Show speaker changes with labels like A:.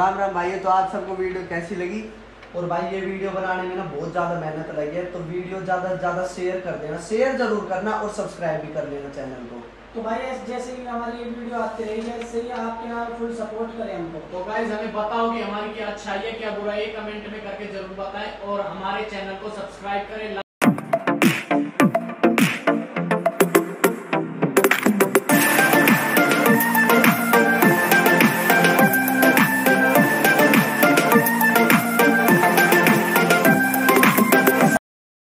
A: राम राम भाई तो आप सबको वीडियो कैसी लगी? और भाई ये वीडियो बनाने में ना बहुत ज़्यादा मेहनत लगी है तो वीडियो ज़्यादा से ज़्यादा शेयर कर देना। शेयर ज़रूर करना और सब्सक्राइब भी कर लेना चैनल को।
B: तो भाई जैसे कि हमारी ये वीडियो आती रही है ऐसे ही आपके यहाँ फुल सपोर्ट करें हमको।
C: तो गाइज़ हमें बताओ कि हमारी क्या अच्छाई है क्या बुराई है कमेंट में करके ज़रूर बताएँ और हमारे चैनल को सब्सक्राइब करें